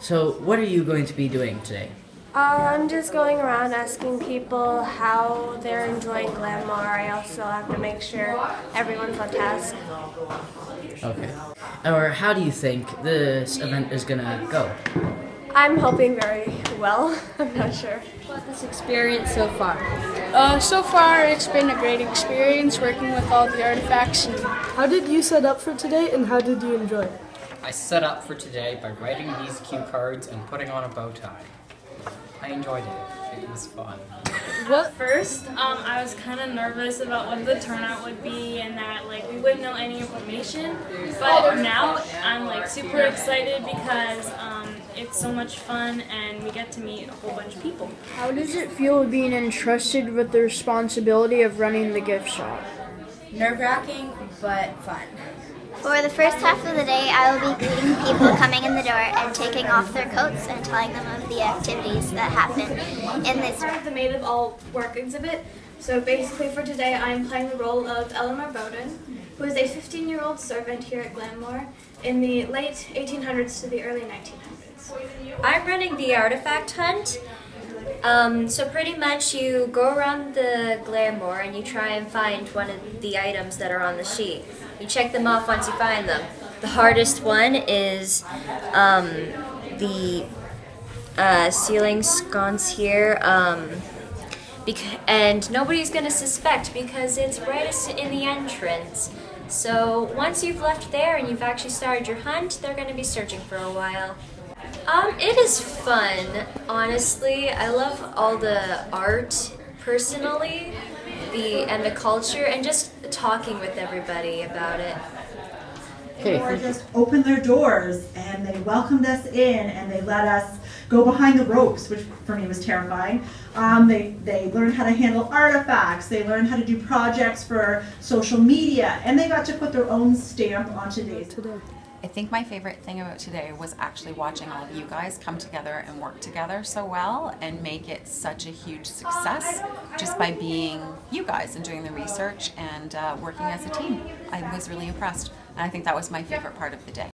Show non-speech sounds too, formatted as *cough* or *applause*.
So, what are you going to be doing today? Uh, I'm just going around asking people how they're enjoying Glanmore. I also have to make sure everyone's on task. Okay. Or how do you think this event is gonna go? I'm hoping very well. *laughs* I'm not sure. about this experience so far? Uh, so far, it's been a great experience working with all the artifacts. And How did you set up for today and how did you enjoy it? I set up for today by writing these cue cards and putting on a bow tie. I enjoyed it. It was fun. Well, first, um, I was kind of nervous about what the turnout would be and that like we wouldn't know any information. But now I'm like super excited because um, it's so much fun and we get to meet a whole bunch of people. how does it feel being entrusted with the responsibility of running the gift shop? Nerve wracking, but fun. For the first half of the day, I will be greeting people coming in the door and taking off their coats and telling them of the activities that happen in this part of the Maid of All work exhibit. So basically for today I'm playing the role of Eleanor Bowden, who is a 15 year old servant here at Glanmore in the late 1800s to the early 1900s. I'm running the artifact hunt. Um, so pretty much you go around the Glanmore and you try and find one of the items that are on the sheet. You check them off once you find them. The hardest one is um, the uh, ceiling sconce here. Um, and nobody's going to suspect because it's right in the entrance. So once you've left there and you've actually started your hunt, they're going to be searching for a while. Um, it is fun, honestly. I love all the art personally, the and the culture, and just talking with everybody about it. Okay, Or just opened their doors and they welcomed us in and they let us go behind the ropes, which for me was terrifying. Um, they, they learned how to handle artifacts, they learned how to do projects for social media, and they got to put their own stamp on today's Today. I think my favorite thing about today was actually watching all of you guys come together and work together so well and make it such a huge success just by being you guys and doing the research and uh, working as a team. I was really impressed, and I think that was my favorite part of the day.